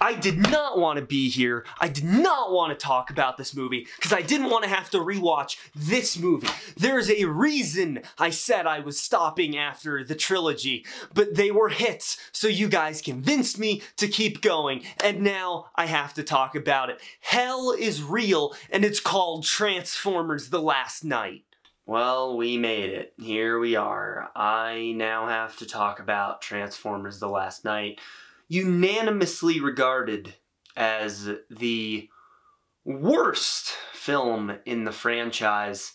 I did not want to be here. I did not want to talk about this movie because I didn't want to have to rewatch this movie. There's a reason I said I was stopping after the trilogy, but they were hits, so you guys convinced me to keep going, and now I have to talk about it. Hell is real, and it's called Transformers The Last Knight. Well, we made it. Here we are. I now have to talk about Transformers The Last Knight unanimously regarded as the worst film in the franchise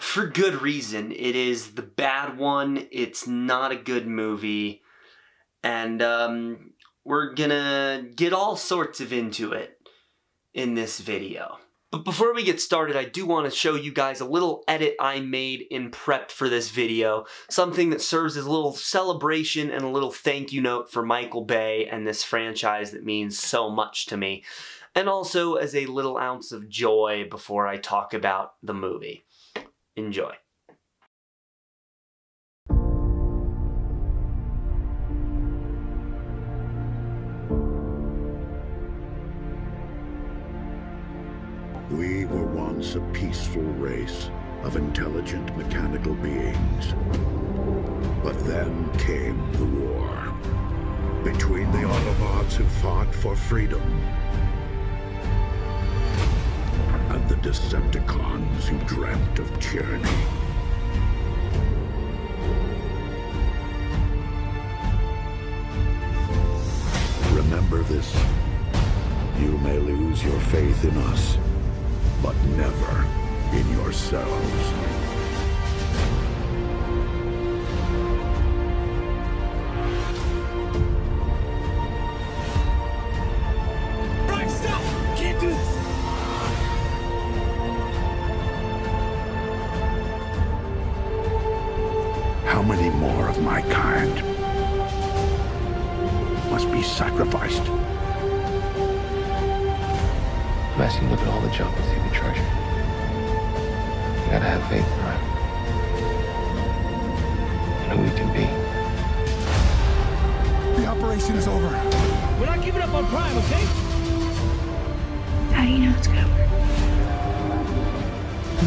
for good reason. It is the bad one, it's not a good movie, and um, we're gonna get all sorts of into it in this video. But before we get started, I do want to show you guys a little edit I made in prep for this video. Something that serves as a little celebration and a little thank you note for Michael Bay and this franchise that means so much to me. And also as a little ounce of joy before I talk about the movie. Enjoy. Once a peaceful race of intelligent mechanical beings. But then came the war. Between the Autobots who fought for freedom and the Decepticons who dreamt of tyranny. Remember this. You may lose your faith in us but never in yourselves. Right, stop! Can't do this! How many more of my kind must be sacrificed? As you look at all the junk faith, Prime. In who we can be. The operation is over. We're not giving up on Prime, okay? How do you know it's gonna work?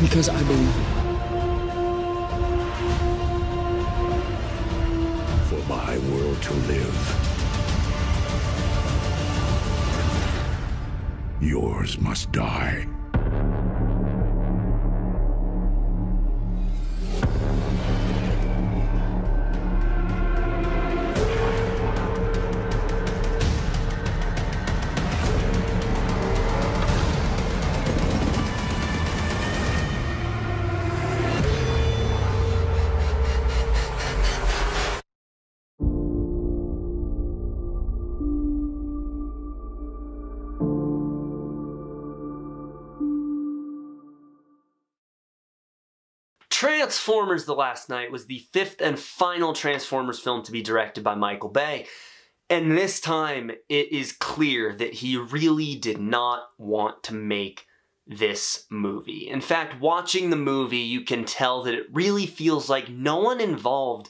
Because I believe it. For my world to live. Yours must die. Transformers The Last Knight was the fifth and final Transformers film to be directed by Michael Bay. And this time, it is clear that he really did not want to make this movie. In fact, watching the movie, you can tell that it really feels like no one involved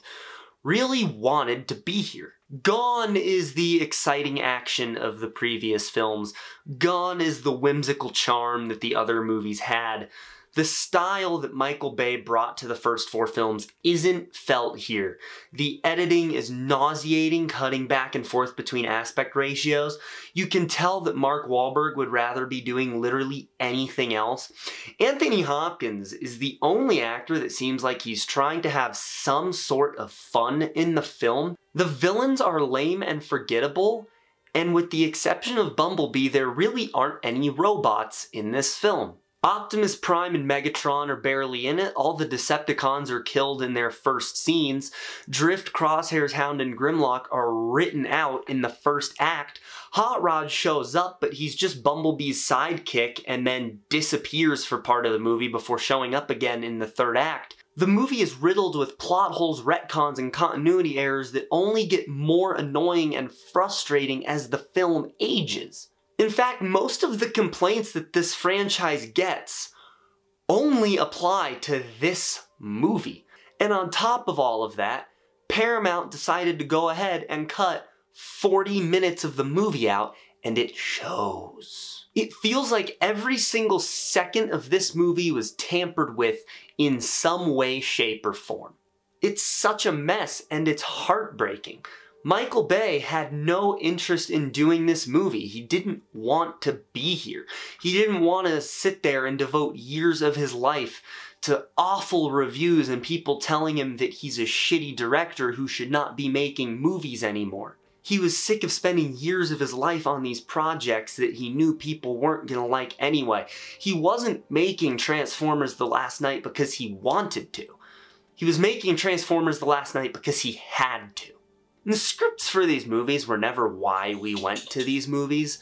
really wanted to be here. Gone is the exciting action of the previous films. Gone is the whimsical charm that the other movies had. The style that Michael Bay brought to the first four films isn't felt here. The editing is nauseating, cutting back and forth between aspect ratios. You can tell that Mark Wahlberg would rather be doing literally anything else. Anthony Hopkins is the only actor that seems like he's trying to have some sort of fun in the film. The villains are lame and forgettable, and with the exception of Bumblebee, there really aren't any robots in this film. Optimus Prime and Megatron are barely in it. All the Decepticons are killed in their first scenes. Drift, Crosshairs, Hound, and Grimlock are written out in the first act. Hot Rod shows up, but he's just Bumblebee's sidekick and then disappears for part of the movie before showing up again in the third act. The movie is riddled with plot holes, retcons, and continuity errors that only get more annoying and frustrating as the film ages. In fact, most of the complaints that this franchise gets only apply to this movie. And on top of all of that, Paramount decided to go ahead and cut 40 minutes of the movie out, and it shows. It feels like every single second of this movie was tampered with in some way, shape, or form. It's such a mess, and it's heartbreaking. Michael Bay had no interest in doing this movie. He didn't want to be here. He didn't want to sit there and devote years of his life to awful reviews and people telling him that he's a shitty director who should not be making movies anymore. He was sick of spending years of his life on these projects that he knew people weren't gonna like anyway. He wasn't making Transformers The Last Knight because he wanted to. He was making Transformers The Last Knight because he had to. The scripts for these movies were never why we went to these movies.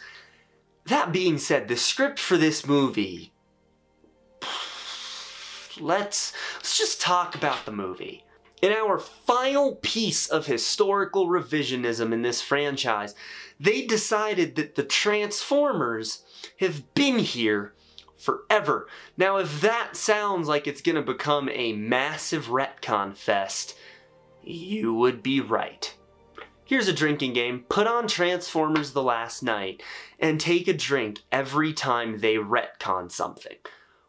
That being said, the script for this movie let's let's just talk about the movie. In our final piece of historical revisionism in this franchise, they decided that the Transformers have been here forever. Now, if that sounds like it's gonna become a massive retcon fest, you would be right. Here's a drinking game. Put on Transformers The Last Knight and take a drink every time they retcon something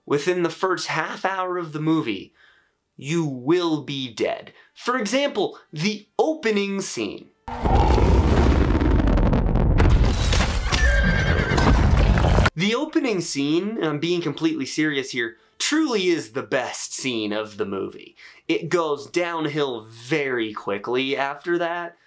within the first half hour of the movie, you will be dead. For example, the opening scene. The opening scene, and I'm being completely serious here, truly is the best scene of the movie. It goes downhill very quickly after that,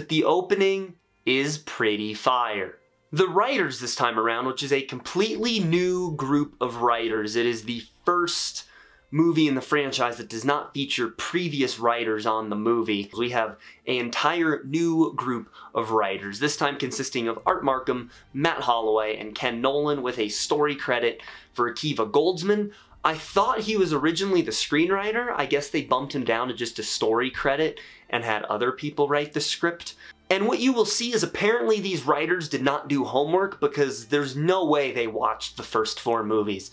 but the opening is pretty fire. The writers this time around, which is a completely new group of writers, it is the first movie in the franchise that does not feature previous writers on the movie. We have an entire new group of writers, this time consisting of Art Marcum, Matt Holloway, and Ken Nolan with a story credit for Akiva Goldsman. I thought he was originally the screenwriter. I guess they bumped him down to just a story credit and had other people write the script. And what you will see is apparently these writers did not do homework because there's no way they watched the first four movies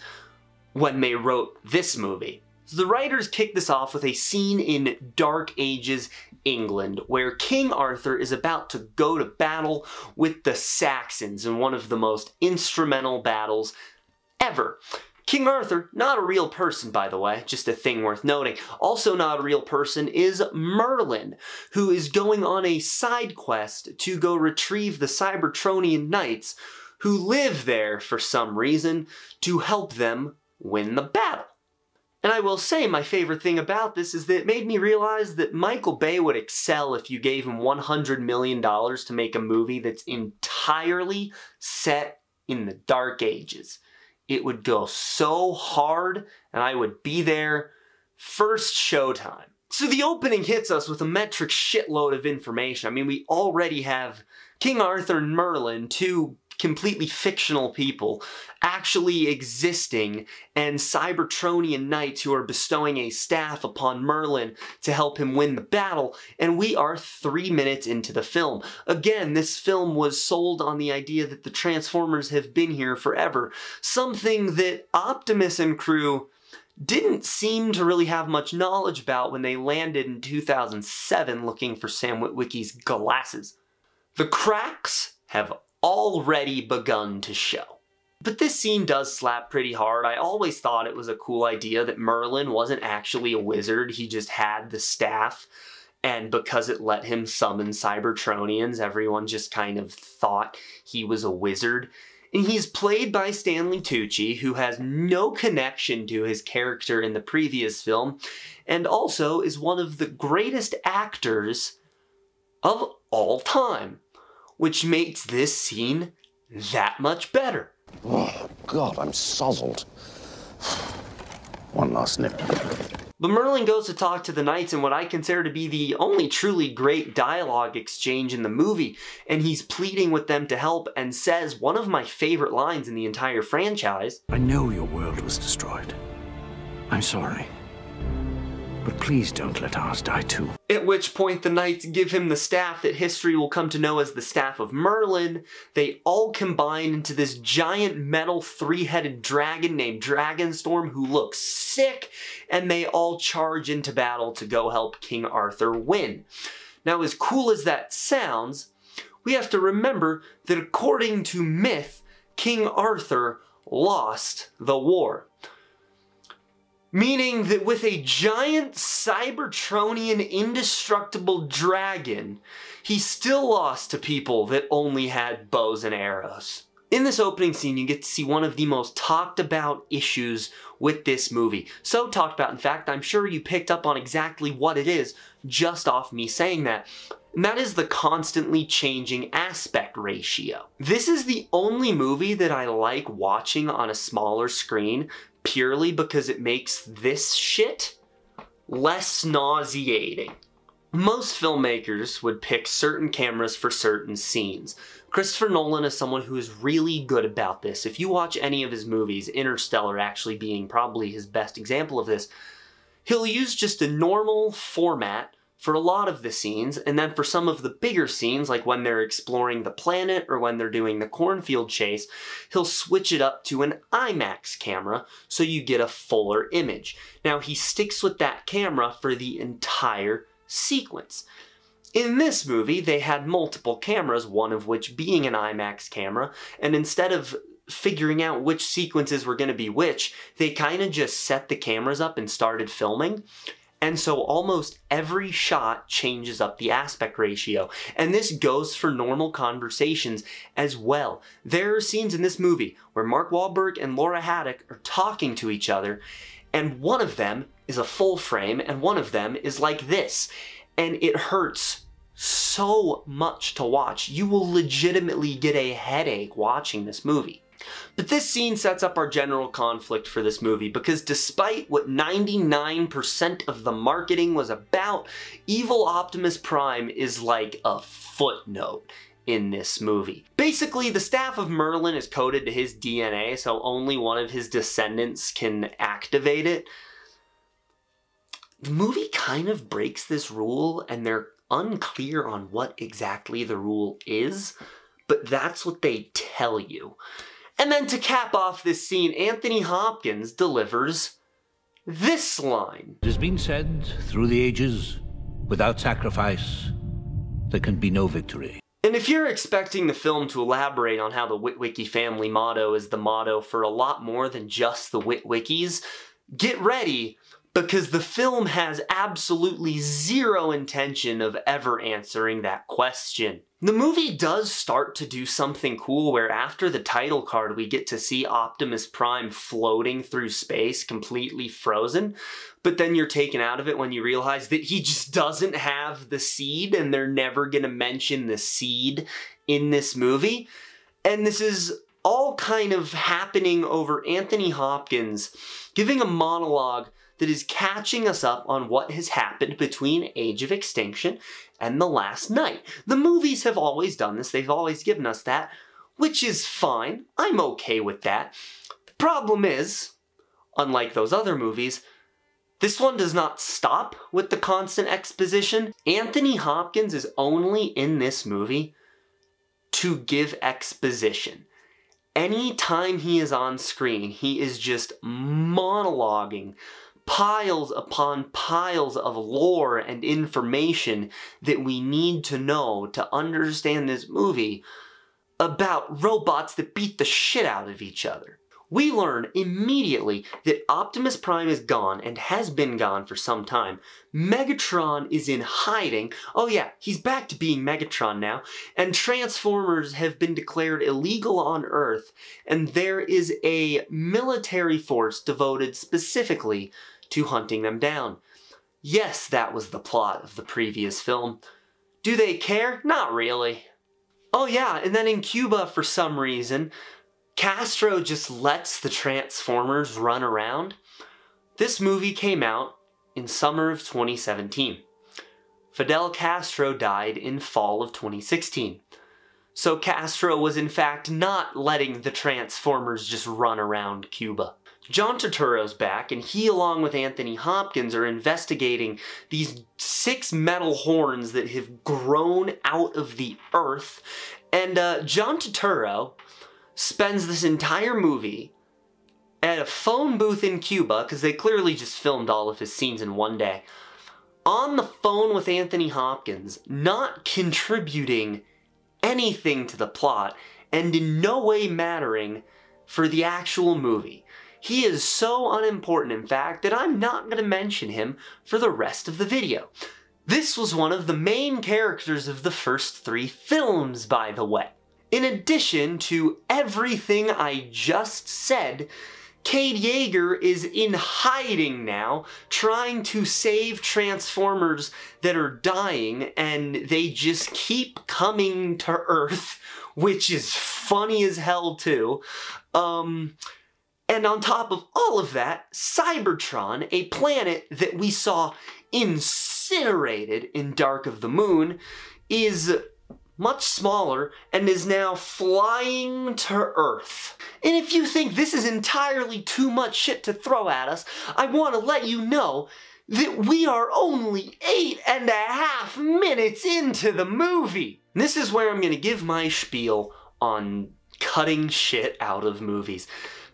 when they wrote this movie. So the writers kick this off with a scene in Dark Ages England where King Arthur is about to go to battle with the Saxons in one of the most instrumental battles ever. King Arthur, not a real person, by the way, just a thing worth noting. Also not a real person is Merlin, who is going on a side quest to go retrieve the Cybertronian knights who live there for some reason to help them win the battle. And I will say my favorite thing about this is that it made me realize that Michael Bay would excel if you gave him $100 million to make a movie that's entirely set in the Dark Ages it would go so hard and I would be there first showtime. So the opening hits us with a metric shitload of information. I mean, we already have King Arthur and Merlin, two completely fictional people actually existing and Cybertronian knights who are bestowing a staff upon Merlin to help him win the battle, and we are three minutes into the film. Again, this film was sold on the idea that the Transformers have been here forever, something that Optimus and crew didn't seem to really have much knowledge about when they landed in 2007 looking for Sam Witwicky's glasses. The cracks have already begun to show. But this scene does slap pretty hard. I always thought it was a cool idea that Merlin wasn't actually a wizard, he just had the staff. And because it let him summon Cybertronians, everyone just kind of thought he was a wizard. And he's played by Stanley Tucci, who has no connection to his character in the previous film, and also is one of the greatest actors of all time which makes this scene that much better. Oh, God, I'm sozzled. One last nip. But Merlin goes to talk to the knights in what I consider to be the only truly great dialogue exchange in the movie, and he's pleading with them to help and says one of my favorite lines in the entire franchise. I know your world was destroyed. I'm sorry. But please don't let ours die too. At which point the knights give him the staff that history will come to know as the Staff of Merlin. They all combine into this giant metal three-headed dragon named Dragonstorm who looks sick, and they all charge into battle to go help King Arthur win. Now as cool as that sounds, we have to remember that according to myth, King Arthur lost the war. Meaning that with a giant Cybertronian indestructible dragon, he still lost to people that only had bows and arrows. In this opening scene, you get to see one of the most talked about issues with this movie. So talked about, in fact, I'm sure you picked up on exactly what it is just off me saying that. And that is the constantly changing aspect ratio. This is the only movie that I like watching on a smaller screen purely because it makes this shit less nauseating. Most filmmakers would pick certain cameras for certain scenes. Christopher Nolan is someone who is really good about this. If you watch any of his movies, Interstellar actually being probably his best example of this, he'll use just a normal format for a lot of the scenes, and then for some of the bigger scenes, like when they're exploring the planet or when they're doing the cornfield chase, he'll switch it up to an IMAX camera so you get a fuller image. Now, he sticks with that camera for the entire sequence. In this movie, they had multiple cameras, one of which being an IMAX camera, and instead of figuring out which sequences were going to be which, they kind of just set the cameras up and started filming. And so almost every shot changes up the aspect ratio. And this goes for normal conversations as well. There are scenes in this movie where Mark Wahlberg and Laura Haddock are talking to each other, and one of them is a full frame, and one of them is like this. And it hurts so much to watch. You will legitimately get a headache watching this movie. But this scene sets up our general conflict for this movie because despite what 99% of the marketing was about, evil Optimus Prime is like a footnote in this movie. Basically, the staff of Merlin is coded to his DNA, so only one of his descendants can activate it. The movie kind of breaks this rule, and they're unclear on what exactly the rule is, but that's what they tell you. And then to cap off this scene, Anthony Hopkins delivers this line. It has been said through the ages, without sacrifice, there can be no victory. And if you're expecting the film to elaborate on how the Witwicky family motto is the motto for a lot more than just the Witwickies, get ready because the film has absolutely zero intention of ever answering that question. The movie does start to do something cool where after the title card we get to see Optimus Prime floating through space completely frozen, but then you're taken out of it when you realize that he just doesn't have the seed and they're never gonna mention the seed in this movie. And this is all kind of happening over Anthony Hopkins giving a monologue that is catching us up on what has happened between Age of Extinction and The Last Knight. The movies have always done this, they've always given us that, which is fine. I'm okay with that. The problem is, unlike those other movies, this one does not stop with the constant exposition. Anthony Hopkins is only in this movie to give exposition. Anytime he is on screen, he is just monologuing piles upon piles of lore and information that we need to know to understand this movie about robots that beat the shit out of each other. We learn immediately that Optimus Prime is gone and has been gone for some time. Megatron is in hiding. Oh yeah, he's back to being Megatron now. And Transformers have been declared illegal on Earth. And there is a military force devoted specifically to hunting them down. Yes, that was the plot of the previous film. Do they care? Not really. Oh yeah, and then in Cuba, for some reason, Castro just lets the Transformers run around. This movie came out in summer of 2017. Fidel Castro died in fall of 2016. So Castro was in fact not letting the Transformers just run around Cuba. John Turturro's back, and he, along with Anthony Hopkins, are investigating these six metal horns that have grown out of the earth. And uh, John Turturro spends this entire movie at a phone booth in Cuba, because they clearly just filmed all of his scenes in one day, on the phone with Anthony Hopkins, not contributing anything to the plot and in no way mattering for the actual movie. He is so unimportant, in fact, that I'm not going to mention him for the rest of the video. This was one of the main characters of the first three films, by the way. In addition to everything I just said, Cade Yeager is in hiding now, trying to save Transformers that are dying, and they just keep coming to Earth, which is funny as hell too. Um, and on top of all of that, Cybertron, a planet that we saw incinerated in Dark of the Moon, is much smaller and is now flying to Earth. And if you think this is entirely too much shit to throw at us, I want to let you know that we are only eight and a half minutes into the movie. This is where I'm going to give my spiel on cutting shit out of movies.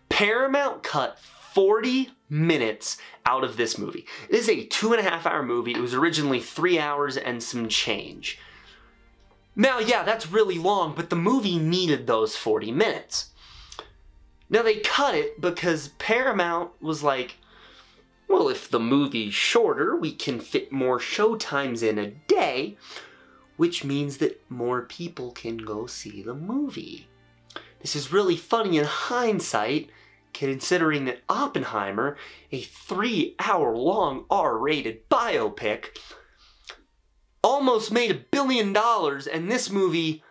Paramount cut 40 minutes out of this movie. It is a two and a half hour movie. It was originally three hours and some change. Now, yeah, that's really long, but the movie needed those 40 minutes. Now, they cut it because Paramount was like, well, if the movie's shorter, we can fit more showtimes in a day, which means that more people can go see the movie. This is really funny in hindsight, considering that Oppenheimer, a three hour long R rated biopic, almost made a billion dollars, and this movie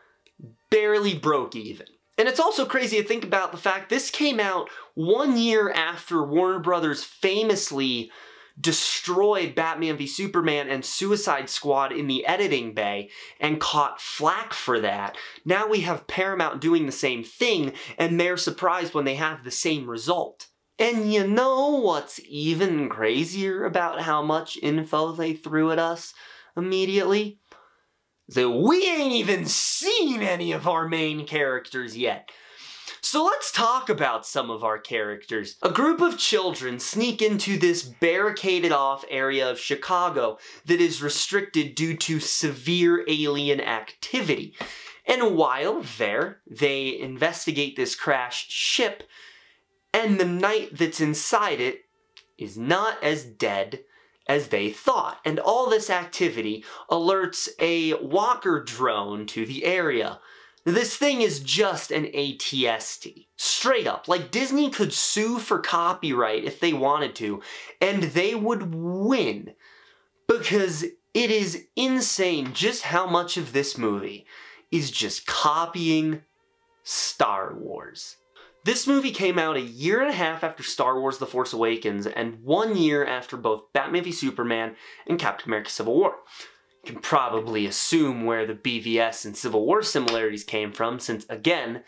barely broke even. And it's also crazy to think about the fact this came out one year after Warner Brothers famously destroyed Batman v Superman and Suicide Squad in the editing bay and caught flack for that. Now we have Paramount doing the same thing and they're surprised when they have the same result. And you know what's even crazier about how much info they threw at us immediately? That we ain't even seen any of our main characters yet. So let's talk about some of our characters. A group of children sneak into this barricaded off area of Chicago that is restricted due to severe alien activity. And while there, they investigate this crashed ship, and the knight that's inside it is not as dead as they thought. And all this activity alerts a walker drone to the area. This thing is just an ATST. Straight up. Like Disney could sue for copyright if they wanted to, and they would win. Because it is insane just how much of this movie is just copying Star Wars. This movie came out a year and a half after Star Wars The Force Awakens and one year after both Batman v Superman and Captain America Civil War can probably assume where the BVS and Civil War similarities came from, since again,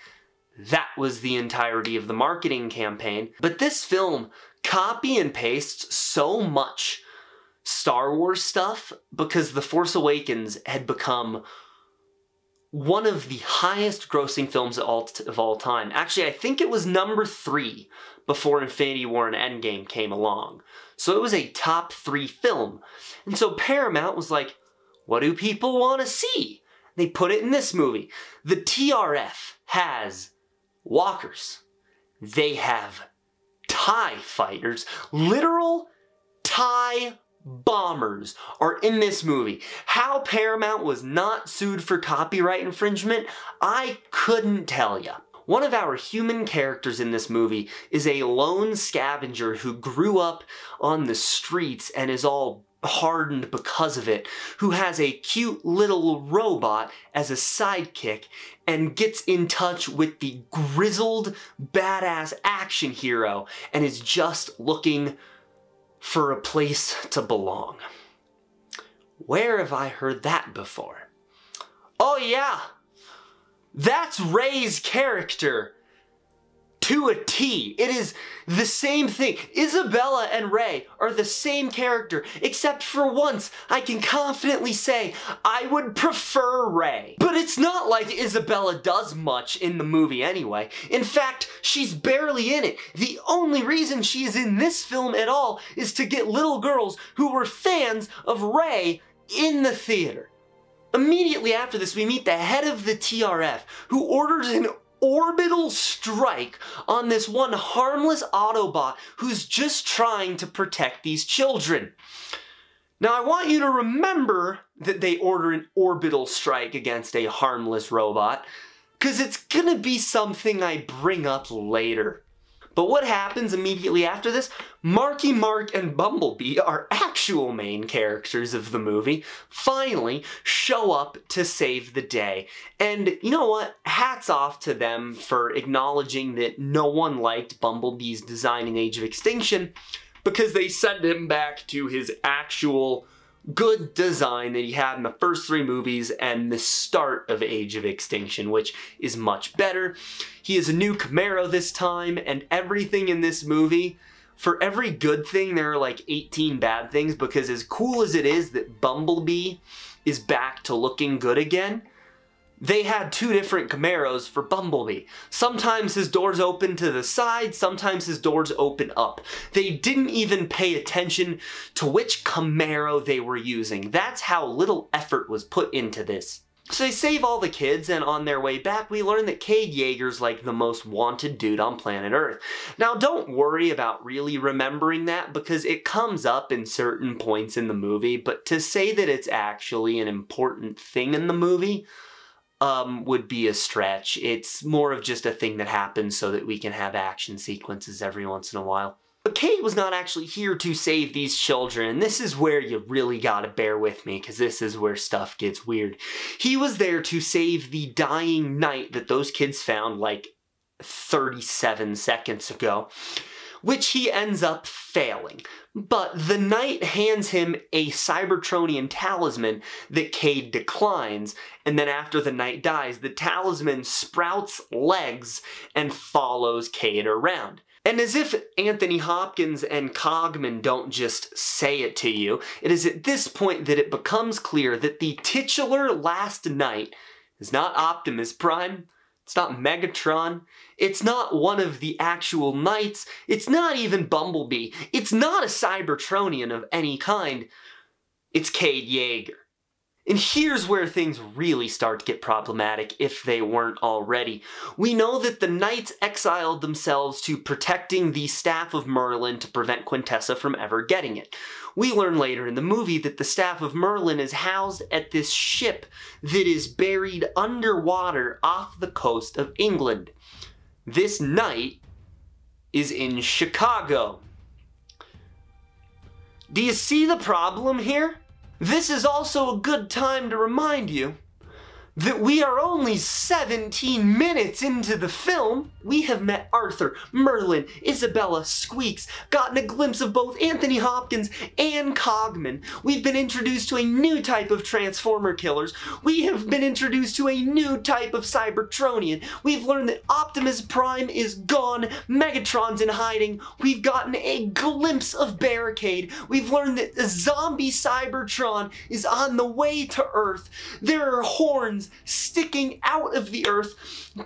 that was the entirety of the marketing campaign. But this film copy and pastes so much Star Wars stuff because The Force Awakens had become one of the highest grossing films of all, of all time. Actually, I think it was number three before Infinity War and Endgame came along. So it was a top three film. And so Paramount was like, what do people want to see? They put it in this movie. The TRF has walkers. They have TIE fighters. Literal TIE bombers are in this movie. How Paramount was not sued for copyright infringement, I couldn't tell you. One of our human characters in this movie is a lone scavenger who grew up on the streets and is all hardened because of it, who has a cute little robot as a sidekick and gets in touch with the grizzled, badass action hero and is just looking for a place to belong. Where have I heard that before? Oh yeah! That's Rey's character to a T. It is the same thing. Isabella and Rey are the same character, except for once I can confidently say I would prefer Rey. But it's not like Isabella does much in the movie anyway. In fact, she's barely in it. The only reason she is in this film at all is to get little girls who were fans of Rey in the theater. Immediately after this, we meet the head of the TRF, who orders an orbital strike on this one harmless Autobot who's just trying to protect these children. Now, I want you to remember that they order an orbital strike against a harmless robot, because it's gonna be something I bring up later. But what happens immediately after this? Marky Mark and Bumblebee, our actual main characters of the movie, finally show up to save the day. And you know what? Hats off to them for acknowledging that no one liked Bumblebee's design in Age of Extinction because they send him back to his actual good design that he had in the first three movies and the start of Age of Extinction, which is much better. He is a new Camaro this time, and everything in this movie, for every good thing, there are like 18 bad things, because as cool as it is that Bumblebee is back to looking good again, they had two different Camaros for Bumblebee. Sometimes his doors open to the side, sometimes his doors open up. They didn't even pay attention to which Camaro they were using. That's how little effort was put into this. So they save all the kids, and on their way back, we learn that Cade Yeager's like the most wanted dude on planet Earth. Now, don't worry about really remembering that because it comes up in certain points in the movie, but to say that it's actually an important thing in the movie, um, would be a stretch. It's more of just a thing that happens so that we can have action sequences every once in a while. But Cade was not actually here to save these children, this is where you really gotta bear with me, because this is where stuff gets weird. He was there to save the dying knight that those kids found like 37 seconds ago, which he ends up failing. But the knight hands him a Cybertronian talisman that Cade declines, and then after the knight dies, the talisman sprouts legs and follows Cade around. And as if Anthony Hopkins and Cogman don't just say it to you, it is at this point that it becomes clear that the titular last knight is not Optimus Prime, it's not Megatron. It's not one of the actual knights. It's not even Bumblebee. It's not a Cybertronian of any kind. It's Cade Yeager. And here's where things really start to get problematic if they weren't already. We know that the Knights exiled themselves to protecting the Staff of Merlin to prevent Quintessa from ever getting it. We learn later in the movie that the Staff of Merlin is housed at this ship that is buried underwater off the coast of England. This knight is in Chicago. Do you see the problem here? This is also a good time to remind you that we are only 17 minutes into the film. We have met Arthur, Merlin, Isabella, Squeaks, gotten a glimpse of both Anthony Hopkins and Cogman. We've been introduced to a new type of Transformer killers. We have been introduced to a new type of Cybertronian. We've learned that Optimus Prime is gone, Megatron's in hiding. We've gotten a glimpse of Barricade. We've learned that the zombie Cybertron is on the way to Earth. There are horns sticking out of the earth.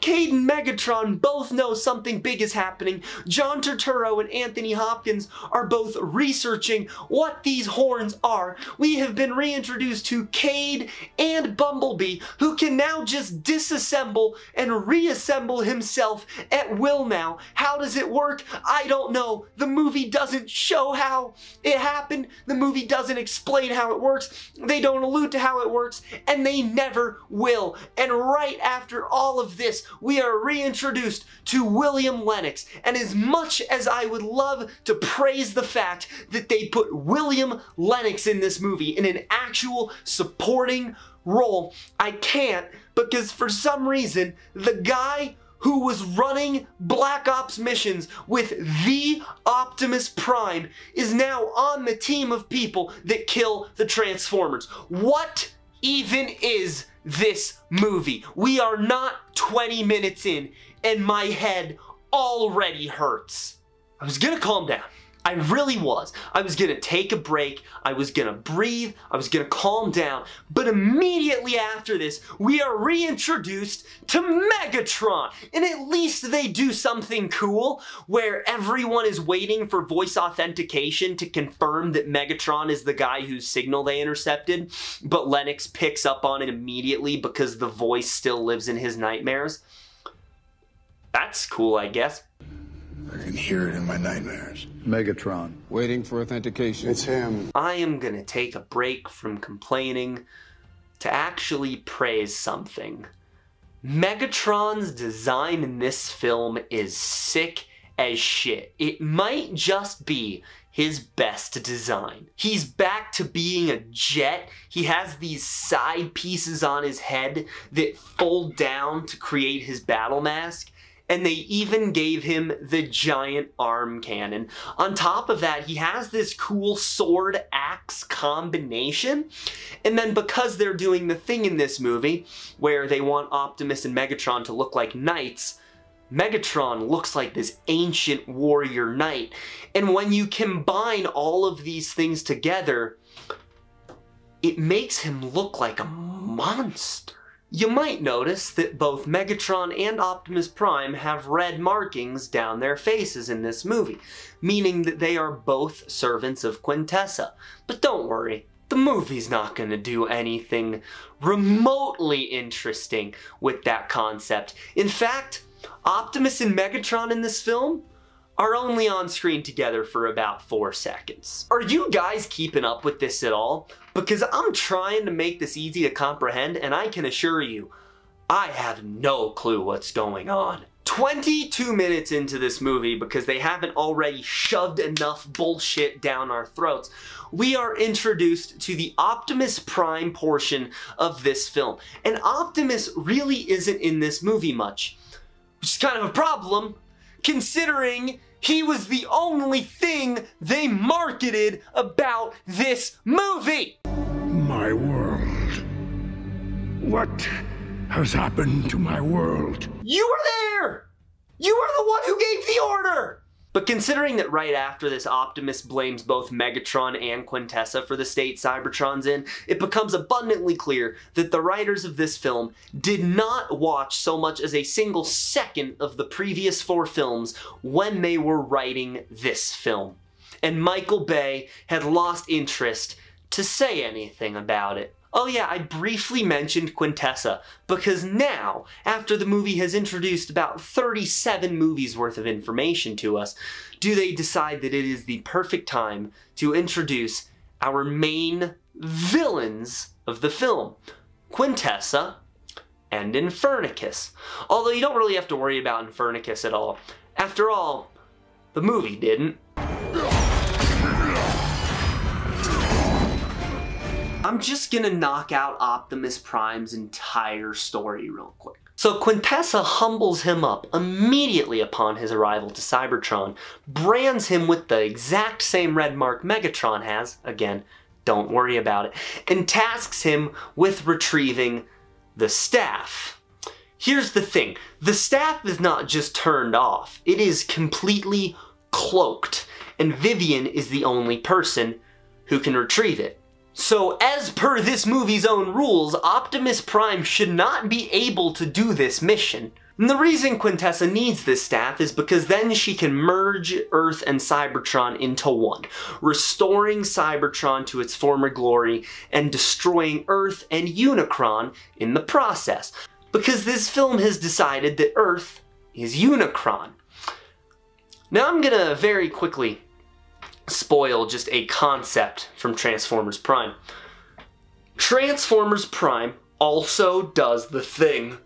Cade and Megatron both know something big is happening. John Turturro and Anthony Hopkins are both researching what these horns are. We have been reintroduced to Cade and Bumblebee, who can now just disassemble and reassemble himself at will now. How does it work? I don't know. The movie doesn't show how it happened. The movie doesn't explain how it works. They don't allude to how it works, and they never will. And right after all of this, we are reintroduced to William Lennox. And as much as I would love to praise the fact that they put William Lennox in this movie in an actual supporting role, I can't because for some reason, the guy who was running Black Ops missions with the Optimus Prime is now on the team of people that kill the Transformers. What even is this movie? We are not 20 minutes in, and my head already hurts. I was gonna calm down. I really was. I was gonna take a break, I was gonna breathe, I was gonna calm down, but immediately after this, we are reintroduced to Megatron! And at least they do something cool, where everyone is waiting for voice authentication to confirm that Megatron is the guy whose signal they intercepted, but Lennox picks up on it immediately because the voice still lives in his nightmares. That's cool, I guess. I can hear it in my nightmares. Megatron. Waiting for authentication. It's him. I am gonna take a break from complaining to actually praise something. Megatron's design in this film is sick as shit. It might just be his best design. He's back to being a jet. He has these side pieces on his head that fold down to create his battle mask and they even gave him the giant arm cannon. On top of that, he has this cool sword axe combination. And then because they're doing the thing in this movie where they want Optimus and Megatron to look like knights, Megatron looks like this ancient warrior knight. And when you combine all of these things together, it makes him look like a monster. You might notice that both Megatron and Optimus Prime have red markings down their faces in this movie, meaning that they are both servants of Quintessa. But don't worry, the movie's not going to do anything remotely interesting with that concept. In fact, Optimus and Megatron in this film are only on screen together for about four seconds. Are you guys keeping up with this at all? Because I'm trying to make this easy to comprehend and I can assure you, I have no clue what's going on. 22 minutes into this movie, because they haven't already shoved enough bullshit down our throats, we are introduced to the Optimus Prime portion of this film. And Optimus really isn't in this movie much, which is kind of a problem, considering he was the only thing they marketed about this movie! My world. What has happened to my world? You were there! You were the one who gave the order! But considering that right after this Optimus blames both Megatron and Quintessa for the state Cybertron's in, it becomes abundantly clear that the writers of this film did not watch so much as a single second of the previous four films when they were writing this film. And Michael Bay had lost interest to say anything about it. Oh yeah, I briefly mentioned Quintessa, because now, after the movie has introduced about 37 movies worth of information to us, do they decide that it is the perfect time to introduce our main villains of the film, Quintessa and Infernicus. Although you don't really have to worry about Infernicus at all. After all, the movie didn't. I'm just gonna knock out Optimus Prime's entire story real quick. So Quintessa humbles him up immediately upon his arrival to Cybertron, brands him with the exact same red mark Megatron has, again, don't worry about it, and tasks him with retrieving the staff. Here's the thing, the staff is not just turned off, it is completely cloaked, and Vivian is the only person who can retrieve it. So as per this movie's own rules, Optimus Prime should not be able to do this mission. And the reason Quintessa needs this staff is because then she can merge Earth and Cybertron into one, restoring Cybertron to its former glory and destroying Earth and Unicron in the process. Because this film has decided that Earth is Unicron. Now I'm gonna very quickly spoil just a concept from Transformers Prime. Transformers Prime also does the thing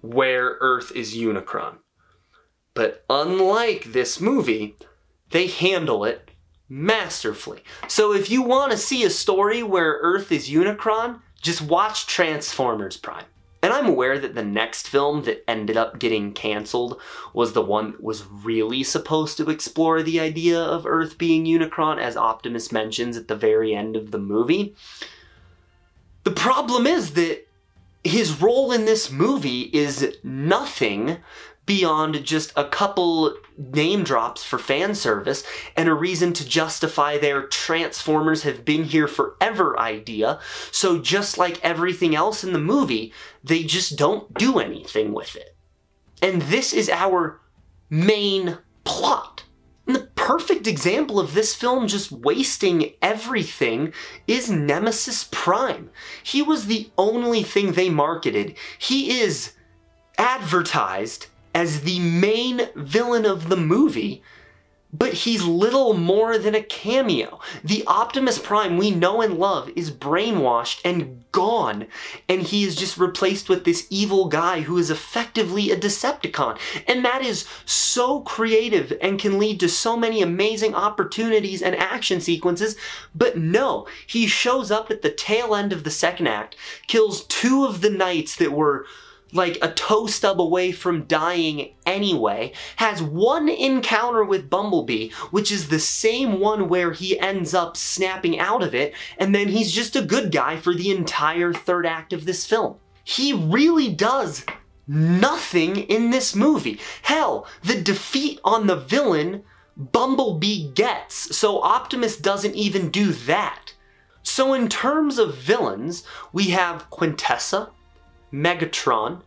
where Earth is Unicron. But unlike this movie, they handle it masterfully. So if you want to see a story where Earth is Unicron, just watch Transformers Prime. And I'm aware that the next film that ended up getting cancelled was the one that was really supposed to explore the idea of Earth being Unicron, as Optimus mentions at the very end of the movie. The problem is that his role in this movie is nothing beyond just a couple name drops for fan service and a reason to justify their Transformers have been here forever idea. So just like everything else in the movie, they just don't do anything with it. And this is our main plot. And the perfect example of this film just wasting everything is Nemesis Prime. He was the only thing they marketed. He is advertised as the main villain of the movie, but he's little more than a cameo. The Optimus Prime we know and love is brainwashed and gone, and he is just replaced with this evil guy who is effectively a Decepticon. And that is so creative and can lead to so many amazing opportunities and action sequences, but no, he shows up at the tail end of the second act, kills two of the knights that were like a toe stub away from dying anyway, has one encounter with Bumblebee, which is the same one where he ends up snapping out of it, and then he's just a good guy for the entire third act of this film. He really does nothing in this movie. Hell, the defeat on the villain Bumblebee gets, so Optimus doesn't even do that. So in terms of villains, we have Quintessa, Megatron,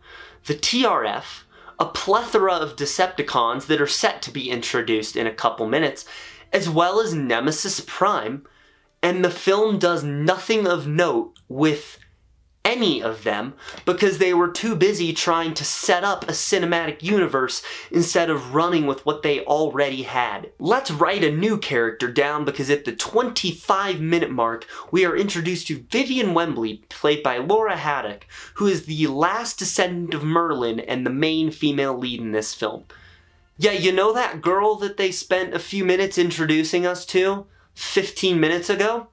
the TRF, a plethora of Decepticons that are set to be introduced in a couple minutes, as well as Nemesis Prime, and the film does nothing of note with any of them because they were too busy trying to set up a cinematic universe instead of running with what they already had. Let's write a new character down because at the 25 minute mark, we are introduced to Vivian Wembley, played by Laura Haddock, who is the last descendant of Merlin and the main female lead in this film. Yeah, you know that girl that they spent a few minutes introducing us to 15 minutes ago?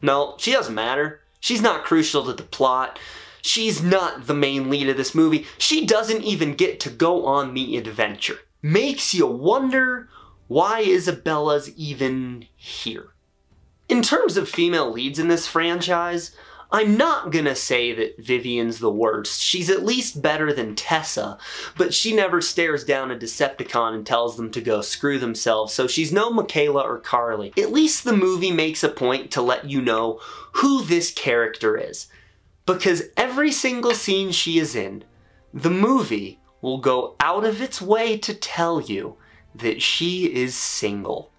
No, she doesn't matter. She's not crucial to the plot. She's not the main lead of this movie. She doesn't even get to go on the adventure. Makes you wonder why Isabella's even here. In terms of female leads in this franchise, I'm not gonna say that Vivian's the worst. She's at least better than Tessa, but she never stares down a Decepticon and tells them to go screw themselves, so she's no Michaela or Carly. At least the movie makes a point to let you know who this character is. Because every single scene she is in, the movie will go out of its way to tell you that she is single.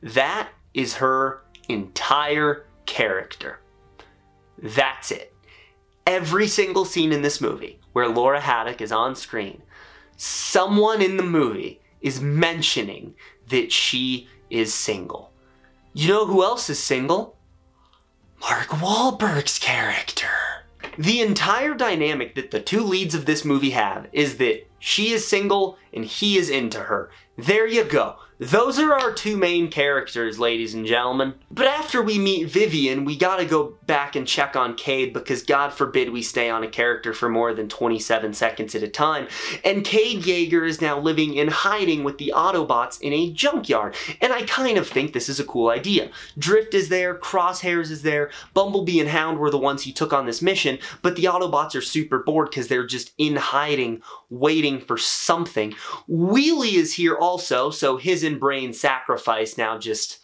That is her entire character. That's it. Every single scene in this movie where Laura Haddock is on screen, someone in the movie is mentioning that she is single. You know who else is single? Mark Wahlberg's character. The entire dynamic that the two leads of this movie have is that she is single and he is into her. There you go. Those are our two main characters, ladies and gentlemen. But after we meet Vivian, we gotta go back and check on Cade because God forbid we stay on a character for more than 27 seconds at a time. And Cade Yeager is now living in hiding with the Autobots in a junkyard. And I kind of think this is a cool idea. Drift is there, Crosshairs is there, Bumblebee and Hound were the ones he took on this mission, but the Autobots are super bored because they're just in hiding, waiting for something. Wheelie is here also, so his in brain sacrifice now just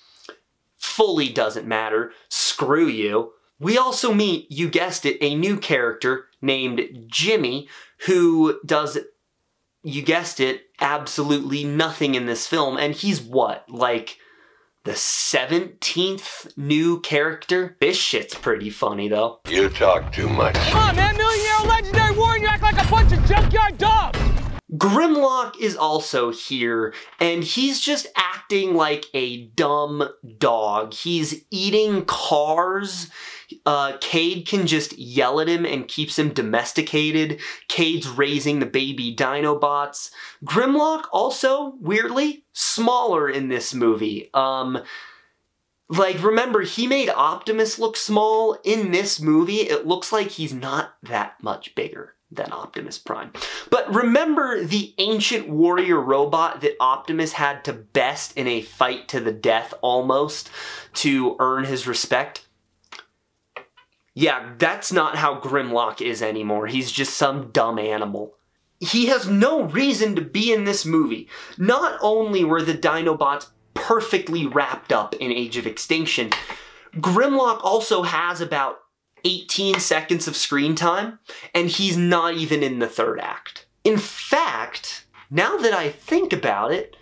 fully doesn't matter. Screw you. We also meet, you guessed it, a new character named Jimmy who does, you guessed it, absolutely nothing in this film. And he's what? Like the 17th new character? This shit's pretty funny though. You talk too much. Come on, man. Million year old legendary warrior, you act like a bunch of junkyard dogs. Grimlock is also here, and he's just acting like a dumb dog. He's eating cars. Uh, Cade can just yell at him and keeps him domesticated. Cade's raising the baby Dinobots. Grimlock also, weirdly, smaller in this movie. Um, like, remember, he made Optimus look small. In this movie, it looks like he's not that much bigger than Optimus Prime. But remember the ancient warrior robot that Optimus had to best in a fight to the death almost to earn his respect? Yeah, that's not how Grimlock is anymore. He's just some dumb animal. he has no reason to be in this movie. Not only were the Dinobots perfectly wrapped up in Age of Extinction, Grimlock also has about 18 seconds of screen time, and he's not even in the third act. In fact, now that I think about it,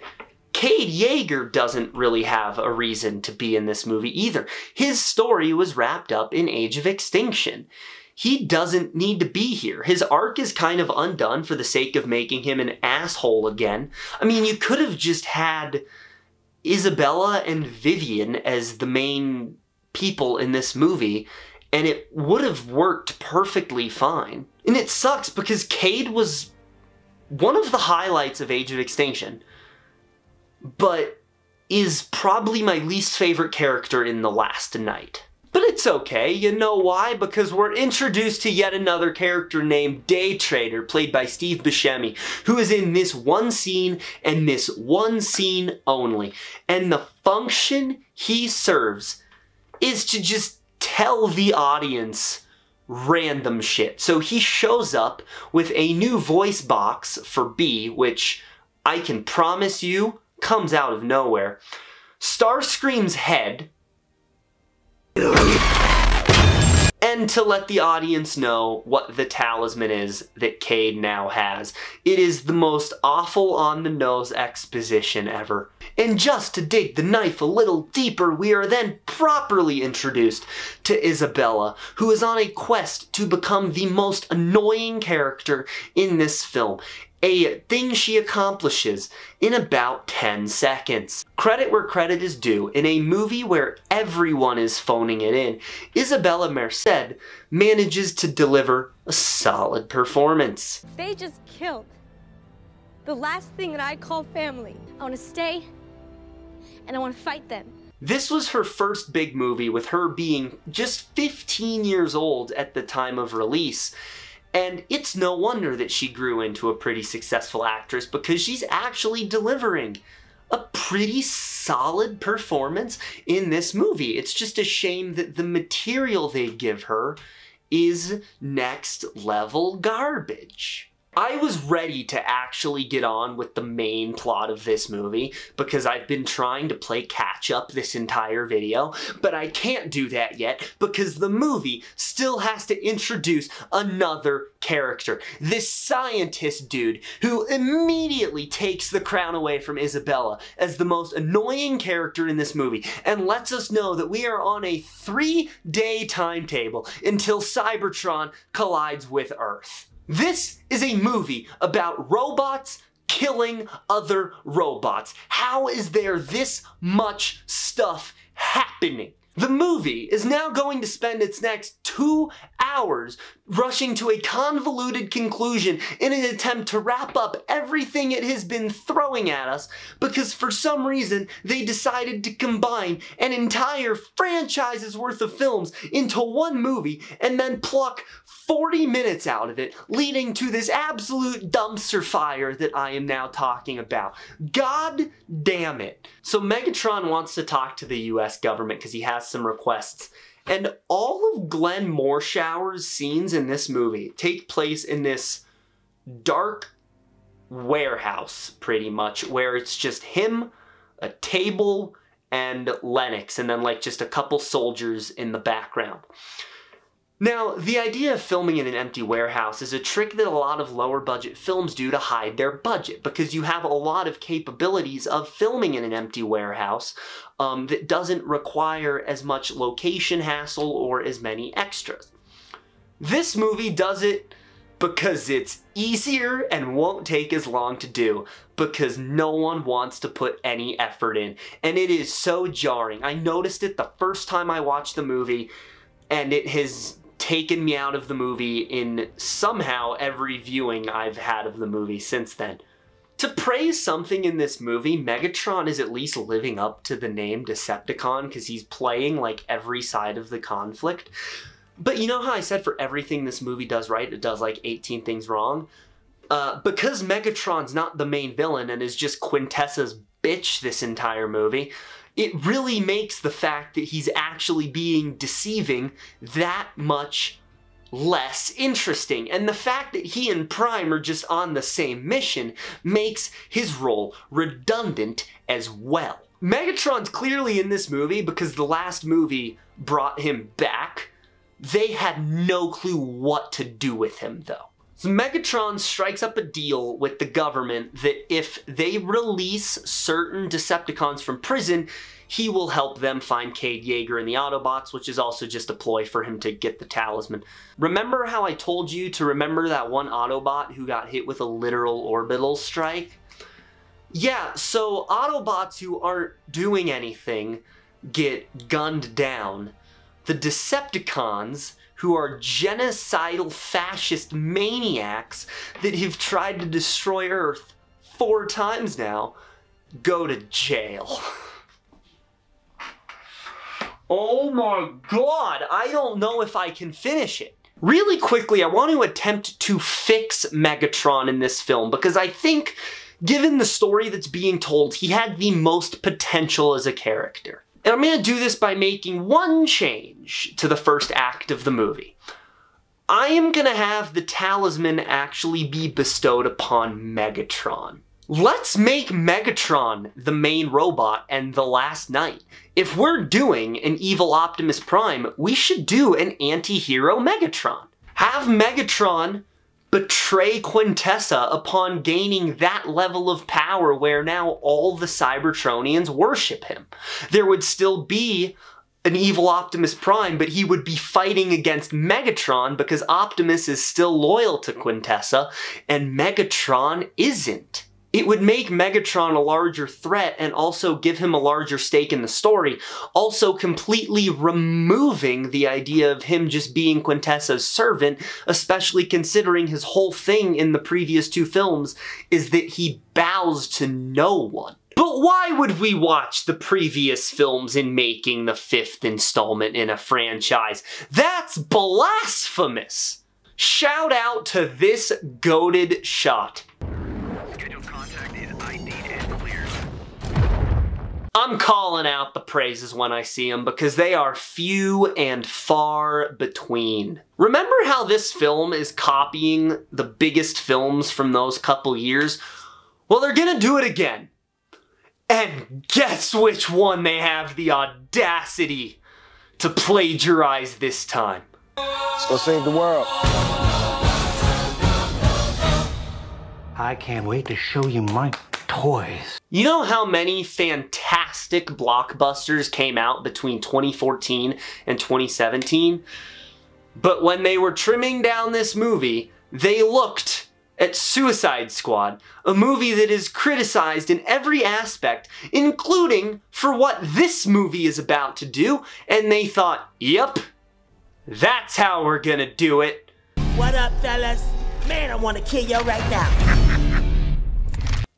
Cade Yeager doesn't really have a reason to be in this movie either. His story was wrapped up in Age of Extinction. He doesn't need to be here. His arc is kind of undone for the sake of making him an asshole again. I mean, you could have just had Isabella and Vivian as the main people in this movie, and it would have worked perfectly fine. And it sucks because Cade was one of the highlights of Age of Extinction, but is probably my least favorite character in The Last Knight. But it's okay, you know why? Because we're introduced to yet another character named Day Trader, played by Steve Buscemi, who is in this one scene and this one scene only. And the function he serves is to just tell the audience random shit. So he shows up with a new voice box for B, which I can promise you comes out of nowhere. Starscream's head and to let the audience know what the talisman is that Cade now has. It is the most awful on the nose exposition ever. And just to dig the knife a little deeper, we are then properly introduced to Isabella, who is on a quest to become the most annoying character in this film a thing she accomplishes in about 10 seconds. Credit where credit is due, in a movie where everyone is phoning it in, Isabela Merced manages to deliver a solid performance. They just killed the last thing that I call family. I want to stay and I want to fight them. This was her first big movie with her being just 15 years old at the time of release. And it's no wonder that she grew into a pretty successful actress because she's actually delivering a pretty solid performance in this movie. It's just a shame that the material they give her is next level garbage. I was ready to actually get on with the main plot of this movie because I've been trying to play catch up this entire video, but I can't do that yet because the movie still has to introduce another character. This scientist dude who immediately takes the crown away from Isabella as the most annoying character in this movie and lets us know that we are on a three day timetable until Cybertron collides with Earth. This is a movie about robots killing other robots. How is there this much stuff happening? The movie is now going to spend its next two hours rushing to a convoluted conclusion in an attempt to wrap up everything it has been throwing at us because for some reason they decided to combine an entire franchise's worth of films into one movie and then pluck 40 minutes out of it, leading to this absolute dumpster fire that I am now talking about. God damn it. So Megatron wants to talk to the US government because he has some requests. And all of Glenn Morshower's scenes in this movie take place in this dark warehouse, pretty much, where it's just him, a table, and Lennox, and then like just a couple soldiers in the background. Now, the idea of filming in an empty warehouse is a trick that a lot of lower budget films do to hide their budget because you have a lot of capabilities of filming in an empty warehouse um, that doesn't require as much location hassle or as many extras. This movie does it because it's easier and won't take as long to do because no one wants to put any effort in. And it is so jarring. I noticed it the first time I watched the movie and it has taken me out of the movie in somehow every viewing I've had of the movie since then. To praise something in this movie, Megatron is at least living up to the name Decepticon because he's playing like every side of the conflict. But you know how I said for everything this movie does right, it does like 18 things wrong? Uh, because Megatron's not the main villain and is just Quintessa's bitch this entire movie, it really makes the fact that he's actually being deceiving that much less interesting. And the fact that he and Prime are just on the same mission makes his role redundant as well. Megatron's clearly in this movie because the last movie brought him back. They had no clue what to do with him though. So Megatron strikes up a deal with the government that if they release certain Decepticons from prison, he will help them find Cade Yeager and the Autobots, which is also just a ploy for him to get the talisman. Remember how I told you to remember that one Autobot who got hit with a literal orbital strike? Yeah, so Autobots who aren't doing anything get gunned down. The Decepticons, who are genocidal fascist maniacs that have tried to destroy Earth four times now, go to jail. Oh my god, I don't know if I can finish it. Really quickly, I want to attempt to fix Megatron in this film because I think, given the story that's being told, he had the most potential as a character. And I'm going to do this by making one change to the first act of the movie. I am going to have the talisman actually be bestowed upon Megatron. Let's make Megatron the main robot and the last knight. If we're doing an evil Optimus Prime, we should do an anti-hero Megatron. Have Megatron betray Quintessa upon gaining that level of power where now all the Cybertronians worship him. There would still be an evil Optimus Prime, but he would be fighting against Megatron because Optimus is still loyal to Quintessa and Megatron isn't. It would make Megatron a larger threat and also give him a larger stake in the story, also completely removing the idea of him just being Quintessa's servant, especially considering his whole thing in the previous two films is that he bows to no one. But why would we watch the previous films in making the fifth installment in a franchise? That's blasphemous! Shout out to this goaded shot. I'm calling out the praises when I see them because they are few and far between. Remember how this film is copying the biggest films from those couple years? Well, they're gonna do it again. And guess which one they have the audacity to plagiarize this time? Let's go save the world. I can't wait to show you my toys. You know how many fantastic blockbusters came out between 2014 and 2017? But when they were trimming down this movie, they looked at Suicide Squad, a movie that is criticized in every aspect, including for what this movie is about to do, and they thought, yep, that's how we're gonna do it. What up, fellas? Man, I wanna kill you right now.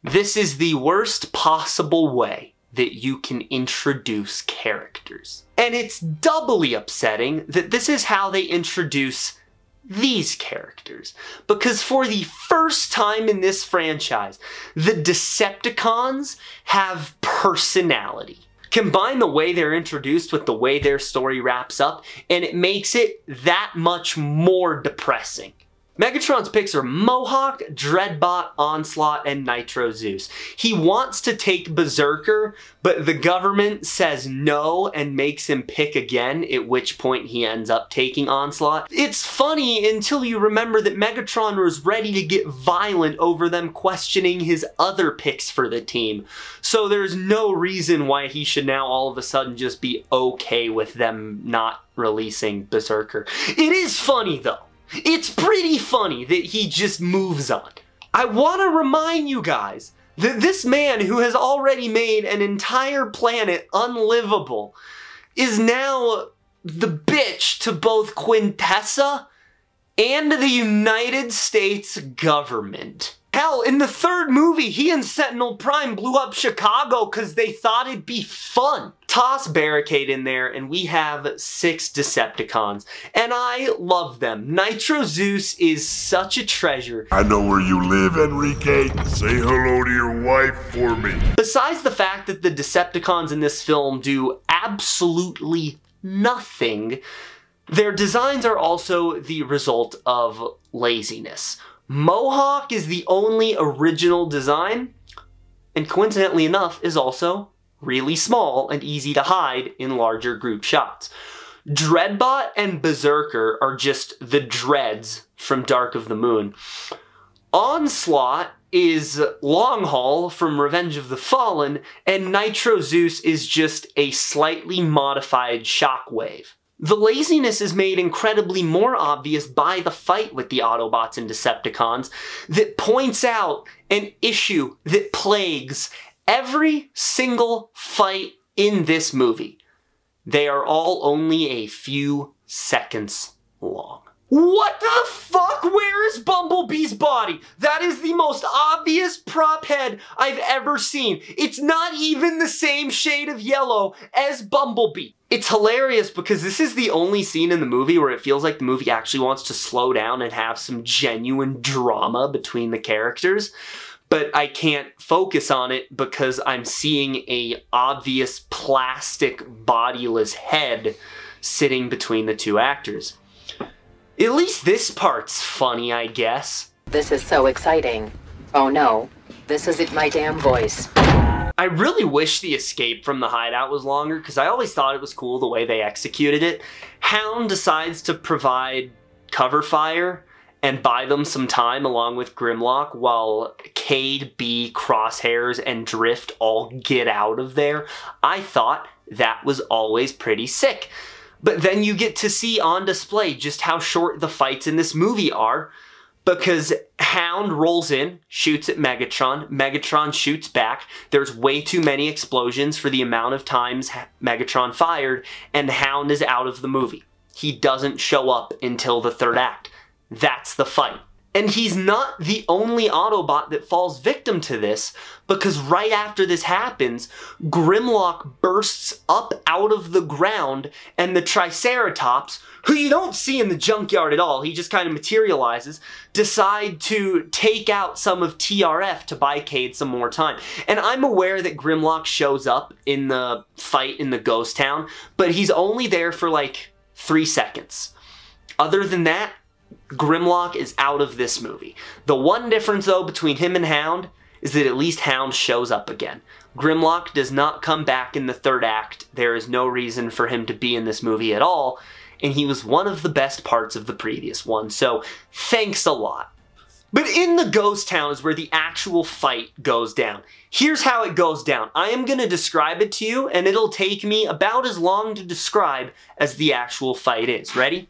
This is the worst possible way that you can introduce characters. And it's doubly upsetting that this is how they introduce these characters. Because for the first time in this franchise, the Decepticons have personality. Combine the way they're introduced with the way their story wraps up, and it makes it that much more depressing. Megatron's picks are Mohawk, Dreadbot, Onslaught, and Nitro Zeus. He wants to take Berserker, but the government says no and makes him pick again, at which point he ends up taking Onslaught. It's funny until you remember that Megatron was ready to get violent over them questioning his other picks for the team. So there's no reason why he should now all of a sudden just be okay with them not releasing Berserker. It is funny though. It's pretty funny that he just moves on. I want to remind you guys that this man who has already made an entire planet unlivable is now the bitch to both Quintessa and the United States government. Hell, in the third movie, he and Sentinel Prime blew up Chicago because they thought it'd be fun. Toss Barricade in there, and we have six Decepticons. And I love them. Nitro Zeus is such a treasure. I know where you live, Enrique. Say hello to your wife for me. Besides the fact that the Decepticons in this film do absolutely nothing, Their designs are also the result of laziness. Mohawk is the only original design, and coincidentally enough, is also really small and easy to hide in larger group shots. Dreadbot and Berserker are just the dreads from Dark of the Moon. Onslaught is Longhaul from Revenge of the Fallen, and Nitro Zeus is just a slightly modified Shockwave. The laziness is made incredibly more obvious by the fight with the Autobots and Decepticons that points out an issue that plagues every single fight in this movie. They are all only a few seconds long. What the fuck? Where is Bumblebee's body? That is the most obvious prop head I've ever seen. It's not even the same shade of yellow as Bumblebee. It's hilarious because this is the only scene in the movie where it feels like the movie actually wants to slow down and have some genuine drama between the characters but I can't focus on it because I'm seeing a obvious plastic bodiless head sitting between the two actors. At least this part's funny, I guess. This is so exciting. Oh no, this isn't my damn voice. I really wish the escape from the hideout was longer because I always thought it was cool the way they executed it. Hound decides to provide cover fire and buy them some time along with Grimlock while Cade, B, Crosshairs, and Drift all get out of there. I thought that was always pretty sick. But then you get to see on display just how short the fights in this movie are because Hound rolls in, shoots at Megatron, Megatron shoots back, there's way too many explosions for the amount of times Megatron fired, and Hound is out of the movie. He doesn't show up until the third act. That's the fight. And he's not the only Autobot that falls victim to this, because right after this happens, Grimlock bursts up out of the ground, and the Triceratops, who you don't see in the junkyard at all, he just kind of materializes, decide to take out some of TRF to buy Cade some more time. And I'm aware that Grimlock shows up in the fight in the ghost town, but he's only there for like three seconds. Other than that, Grimlock is out of this movie. The one difference, though, between him and Hound is that at least Hound shows up again. Grimlock does not come back in the third act. There is no reason for him to be in this movie at all, and he was one of the best parts of the previous one, so thanks a lot. But in the ghost town is where the actual fight goes down. Here's how it goes down. I am going to describe it to you, and it'll take me about as long to describe as the actual fight is. Ready?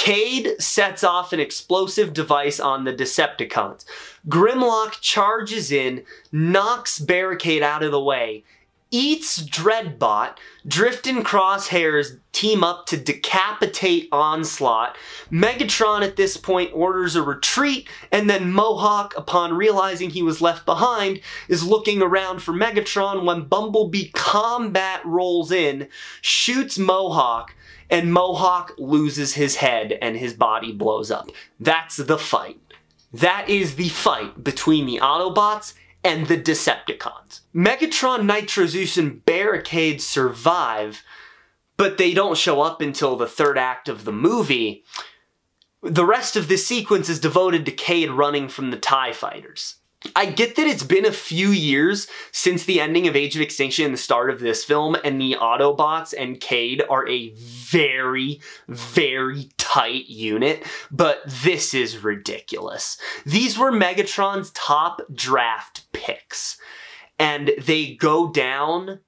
Cade sets off an explosive device on the Decepticons. Grimlock charges in, knocks Barricade out of the way, eats Dreadbot, Drift and Crosshairs team up to decapitate Onslaught. Megatron at this point orders a retreat, and then Mohawk, upon realizing he was left behind, is looking around for Megatron when Bumblebee Combat rolls in, shoots Mohawk, and Mohawk loses his head and his body blows up. That's the fight. That is the fight between the Autobots and the Decepticons. Megatron, Nitro Zeus, and Barricade survive, but they don't show up until the third act of the movie. The rest of this sequence is devoted to Cade running from the TIE fighters. I get that it's been a few years since the ending of Age of Extinction and the start of this film, and the Autobots and Cade are a very, very tight unit, but this is ridiculous. These were Megatron's top draft picks, and they go down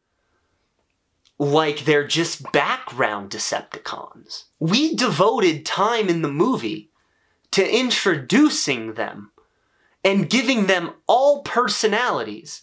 like they're just background Decepticons. We devoted time in the movie to introducing them and giving them all personalities.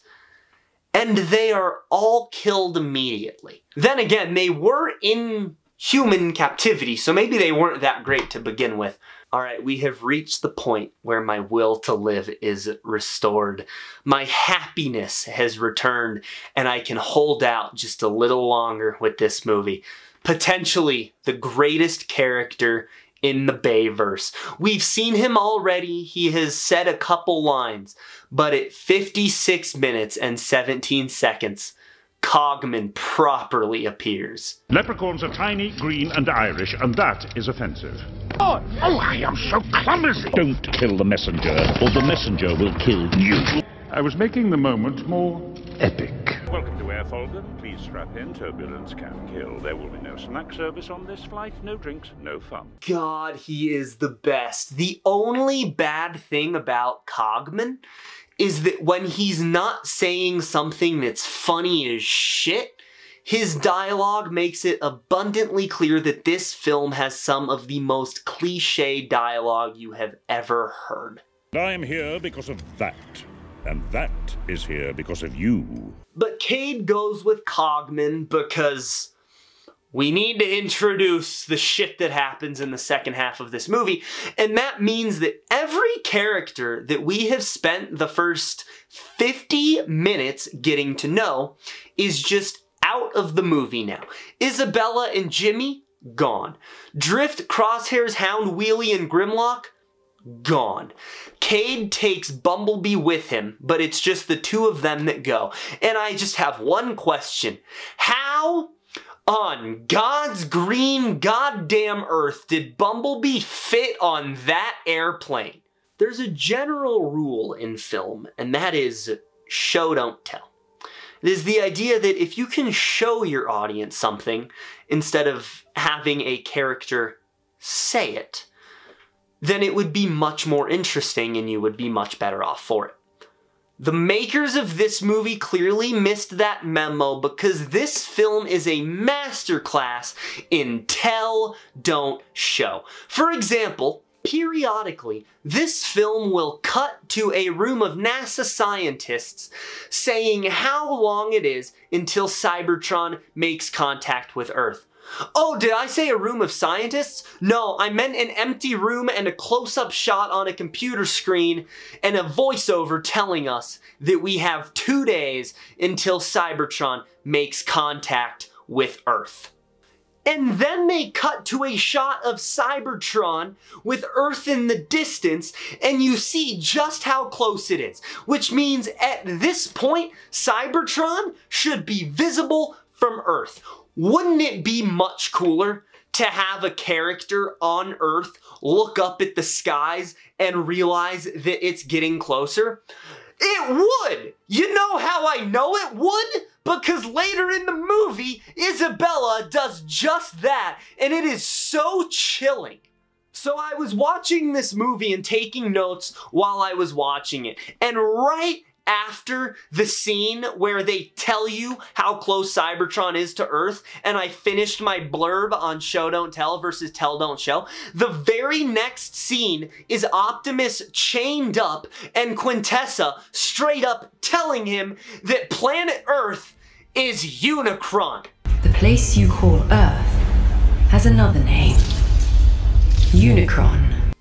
And they are all killed immediately. Then again, they were in human captivity, so maybe they weren't that great to begin with. Alright, we have reached the point where my will to live is restored. My happiness has returned, and I can hold out just a little longer with this movie. Potentially the greatest character in the Bayverse. We've seen him already, he has said a couple lines, but at 56 minutes and 17 seconds, Cogman properly appears. Leprechauns are tiny, green, and Irish, and that is offensive. Oh, oh, I am so clumsy. Don't kill the messenger, or the messenger will kill you. I was making the moment more epic. Welcome to Air Folgan. Please strap in. Turbulence can kill. There will be no snack service on this flight. No drinks, no fun. God, he is the best. The only bad thing about Cogman is that when he's not saying something that's funny as shit, his dialogue makes it abundantly clear that this film has some of the most cliche dialogue you have ever heard. I'm here because of that. And that is here because of you. But Cade goes with Cogman because we need to introduce the shit that happens in the second half of this movie. And that means that every character that we have spent the first 50 minutes getting to know is just out of the movie now. Isabella and Jimmy, gone. Drift, Crosshairs, Hound, Wheelie, and Grimlock, gone. Cade takes Bumblebee with him, but it's just the two of them that go. And I just have one question. How on God's green goddamn earth did Bumblebee fit on that airplane? There's a general rule in film, and that is show don't tell. It is the idea that if you can show your audience something instead of having a character say it, then it would be much more interesting and you would be much better off for it. The makers of this movie clearly missed that memo because this film is a masterclass in tell, don't show. For example, periodically, this film will cut to a room of NASA scientists saying how long it is until Cybertron makes contact with Earth. Oh, did I say a room of scientists? No, I meant an empty room and a close-up shot on a computer screen and a voiceover telling us that we have two days until Cybertron makes contact with Earth. And then they cut to a shot of Cybertron with Earth in the distance, and you see just how close it is. Which means at this point, Cybertron should be visible from Earth. Wouldn't it be much cooler to have a character on Earth look up at the skies and realize that it's getting closer? It would! You know how I know it would? Because later in the movie, Isabella does just that, and it is so chilling. So I was watching this movie and taking notes while I was watching it, and right after the scene where they tell you how close Cybertron is to Earth, and I finished my blurb on Show Don't Tell versus Tell Don't Show, the very next scene is Optimus chained up and Quintessa straight up telling him that planet Earth is Unicron. The place you call Earth has another name Unicron.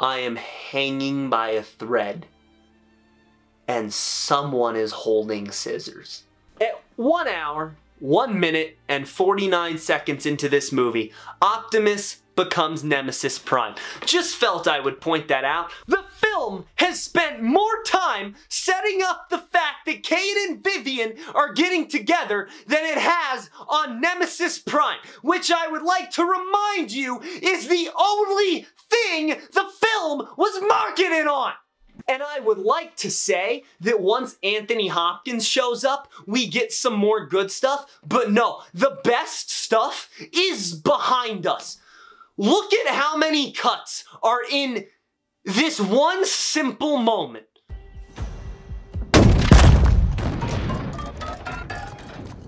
I am hanging by a thread and someone is holding scissors. At one hour, one minute, and 49 seconds into this movie, Optimus becomes Nemesis Prime. Just felt I would point that out. The film has spent more time setting up the fact that Cade and Vivian are getting together than it has on Nemesis Prime, which I would like to remind you is the only thing the film was marketed on. And I would like to say that once Anthony Hopkins shows up, we get some more good stuff, but no, the best stuff is behind us. Look at how many cuts are in this one simple moment.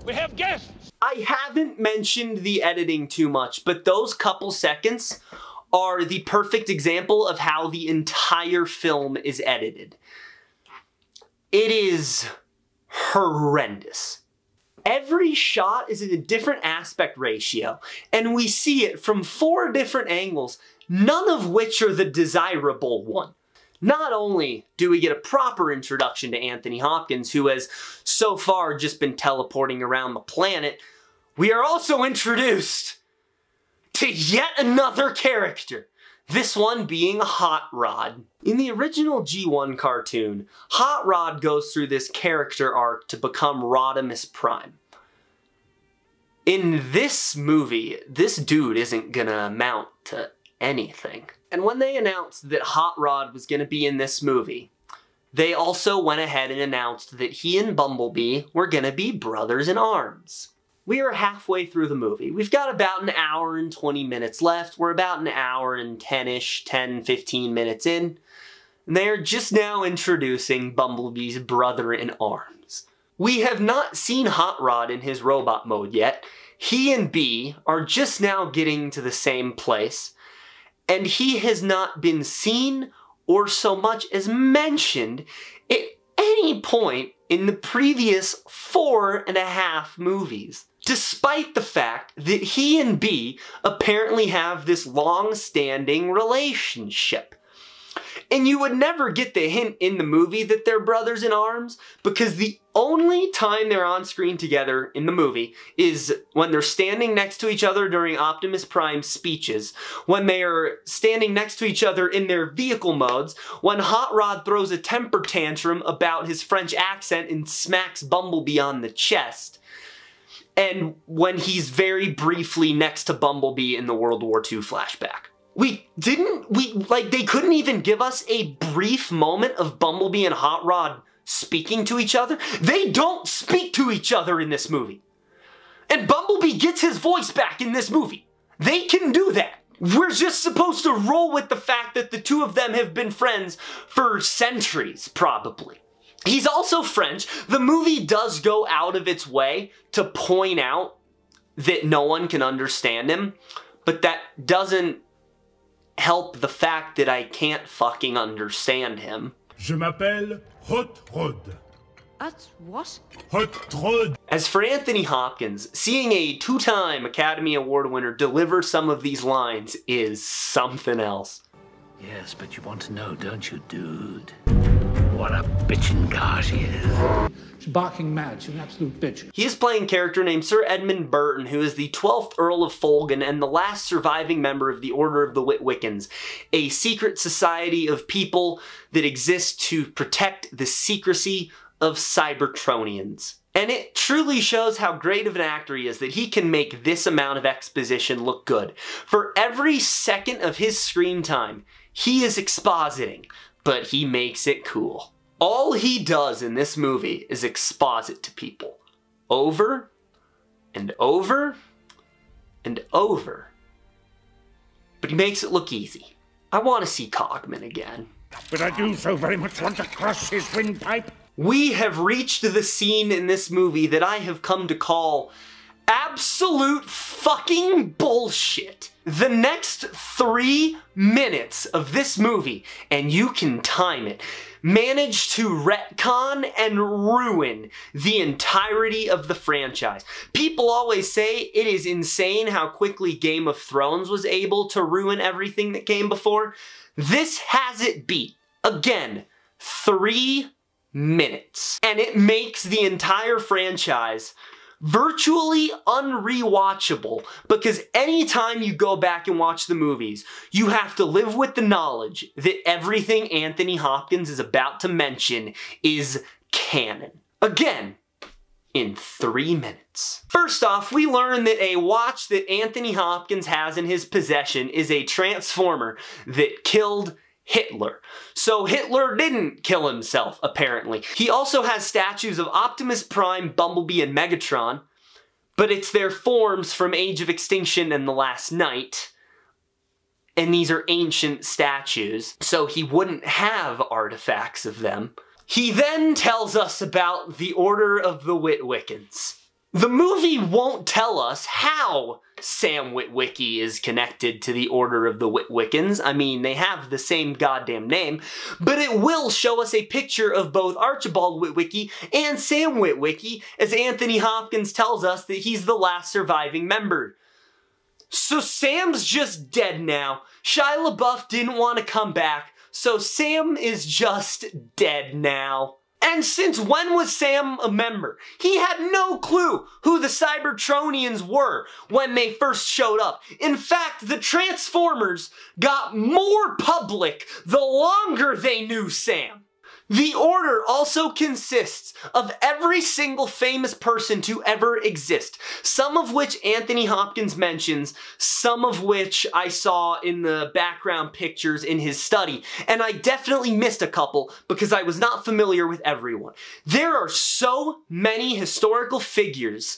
We have guests! I haven't mentioned the editing too much, but those couple seconds are the perfect example of how the entire film is edited. It is horrendous. Every shot is in a different aspect ratio, and we see it from four different angles, none of which are the desirable one. Not only do we get a proper introduction to Anthony Hopkins, who has so far just been teleporting around the planet, we are also introduced to yet another character This one being Hot Rod. In the original G1 cartoon, Hot Rod goes through this character arc to become Rodimus Prime. In this movie, this dude isn't gonna amount to anything. And when they announced that Hot Rod was gonna be in this movie, they also went ahead and announced that he and Bumblebee were gonna be brothers in arms. We are halfway through the movie. We've got about an hour and 20 minutes left. We're about an hour and 10-ish, 10, 15 minutes in. And they are just now introducing Bumblebee's brother in arms. We have not seen Hot Rod in his robot mode yet. He and Bee are just now getting to the same place, and he has not been seen or so much as mentioned at any point in the previous four and a half movies. Despite the fact that he and B apparently have this long-standing relationship. And you would never get the hint in the movie that they're brothers in arms because the only time they're on screen together in the movie is when they're standing next to each other during Optimus Prime's speeches, when they are standing next to each other in their vehicle modes, when Hot Rod throws a temper tantrum about his French accent and smacks Bumblebee on the chest, and when he's very briefly next to Bumblebee in the World War II flashback. We didn't, we, like, they couldn't even give us a brief moment of Bumblebee and Hot Rod speaking to each other. They don't speak to each other in this movie. And Bumblebee gets his voice back in this movie. They can do that. We're just supposed to roll with the fact that the two of them have been friends for centuries, probably. He's also French. The movie does go out of its way to point out that no one can understand him, but that doesn't help the fact that I can't fucking understand him. Je m'appelle Hot Rod. That's what? Hot Rod. As for Anthony Hopkins, seeing a two-time Academy Award winner deliver some of these lines is something else. Yes, but you want to know, don't you, dude? What a bitchin' car she is. She's barking mad. She's an absolute bitch. He is playing a character named Sir Edmund Burton, who is the 12th Earl of Folgan and the last surviving member of the Order of the Witwiccans, a secret society of people that exist to protect the secrecy of Cybertronians. And it truly shows how great of an actor he is that he can make this amount of exposition look good. For every second of his screen time, he is expositing, but he makes it cool. All he does in this movie is exposit to people. Over and over and over. But he makes it look easy. I want to see Cogman again. But I do so very much want to crush his windpipe. We have reached the scene in this movie that I have come to call absolute fucking bullshit. The next three minutes of this movie, and you can time it, manage to retcon and ruin the entirety of the franchise. People always say it is insane how quickly Game of Thrones was able to ruin everything that came before. This has it beat. Again, three minutes. And it makes the entire franchise virtually unrewatchable because anytime you go back and watch the movies, you have to live with the knowledge that everything Anthony Hopkins is about to mention is canon. Again, in three minutes. First off, we learn that a watch that Anthony Hopkins has in his possession is a transformer that killed Hitler. So Hitler didn't kill himself, apparently. He also has statues of Optimus Prime, Bumblebee, and Megatron, but it's their forms from Age of Extinction and The Last Knight. And these are ancient statues, so he wouldn't have artifacts of them. He then tells us about the Order of the Witwiccans. The movie won't tell us how Sam Witwicky is connected to the Order of the Witwiccans. I mean, they have the same goddamn name, but it will show us a picture of both Archibald Witwicky and Sam Witwicky as Anthony Hopkins tells us that he's the last surviving member. So Sam's just dead now. Shia LaBeouf didn't want to come back, so Sam is just dead now. And since when was Sam a member? He had no clue who the Cybertronians were when they first showed up. In fact, the Transformers got more public the longer they knew Sam. The Order also consists of every single famous person to ever exist, some of which Anthony Hopkins mentions, some of which I saw in the background pictures in his study, and I definitely missed a couple because I was not familiar with everyone. There are so many historical figures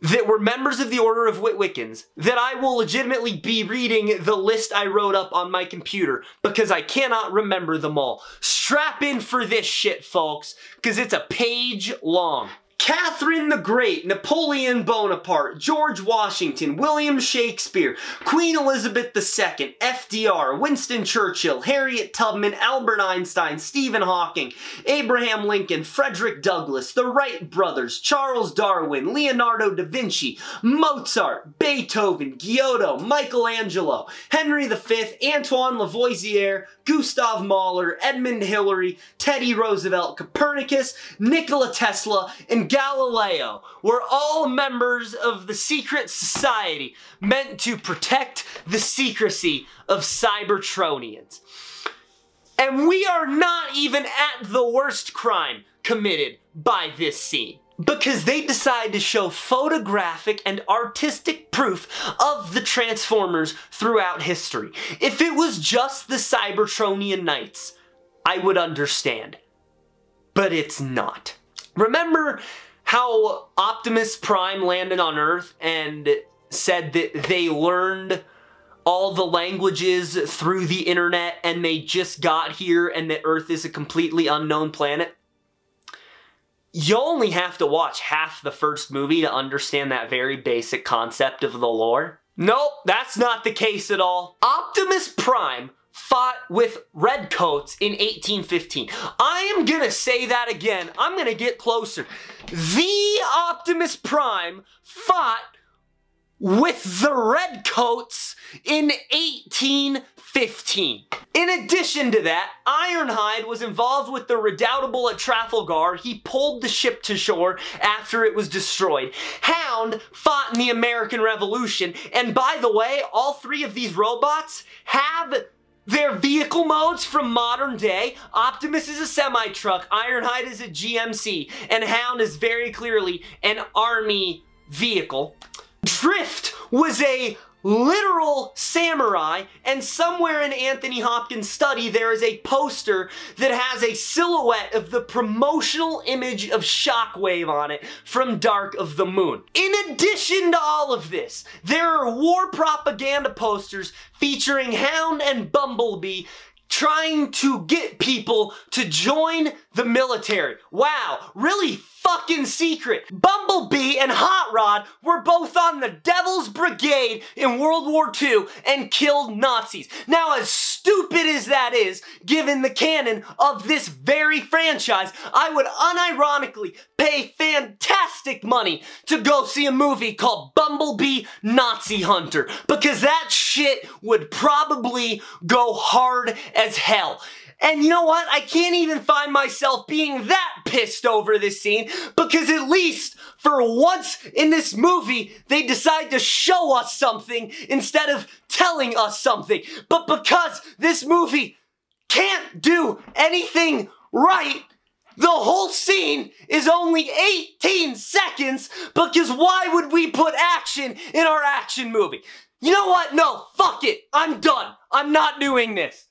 that were members of the Order of Witwiccans that I will legitimately be reading the list I wrote up on my computer because I cannot remember them all. Strap in for this shit, folks, because it's a page long. Catherine the Great, Napoleon Bonaparte, George Washington, William Shakespeare, Queen Elizabeth II, FDR, Winston Churchill, Harriet Tubman, Albert Einstein, Stephen Hawking, Abraham Lincoln, Frederick Douglass, the Wright brothers, Charles Darwin, Leonardo da Vinci, Mozart, Beethoven, Giotto, Michelangelo, Henry V, Antoine Lavoisier, Gustav Mahler, Edmund Hillary, Teddy Roosevelt, Copernicus, Nikola Tesla, and Galileo were all members of the secret society meant to protect the secrecy of Cybertronians. And we are not even at the worst crime committed by this scene because they decide to show photographic and artistic proof of the Transformers throughout history. If it was just the Cybertronian Knights, I would understand. But it's not. Remember how Optimus Prime landed on Earth and said that they learned all the languages through the internet and they just got here and that Earth is a completely unknown planet? You only have to watch half the first movie to understand that very basic concept of the lore. Nope, that's not the case at all. Optimus Prime fought with redcoats in 1815. I am gonna say that again. I'm gonna get closer. The Optimus Prime fought with the redcoats in 1815. In addition to that, Ironhide was involved with the Redoubtable at Trafalgar. He pulled the ship to shore after it was destroyed. Hound fought in the American Revolution. And by the way, all three of these robots have their vehicle modes from modern day. Optimus is a semi-truck, Ironhide is a GMC, and Hound is very clearly an army vehicle. Drift was a literal samurai, and somewhere in Anthony Hopkins' study there is a poster that has a silhouette of the promotional image of Shockwave on it from Dark of the Moon. In addition to all of this, there are war propaganda posters featuring Hound and Bumblebee trying to get people to join the military. Wow, really fucking secret. Bumblebee and Hot Rod were both on the Devil's Brigade in World War II and killed Nazis. Now, as stupid as that is, given the canon of this very franchise, I would unironically pay fantastic money to go see a movie called Bumblebee Nazi Hunter because that shit would probably go hard as hell. And you know what? I can't even find myself being that pissed over this scene because at least for once in this movie, they decide to show us something instead of telling us something. But because this movie can't do anything right, the whole scene is only 18 seconds because why would we put action in our action movie? You know what? No, fuck it. I'm done. I'm not doing this.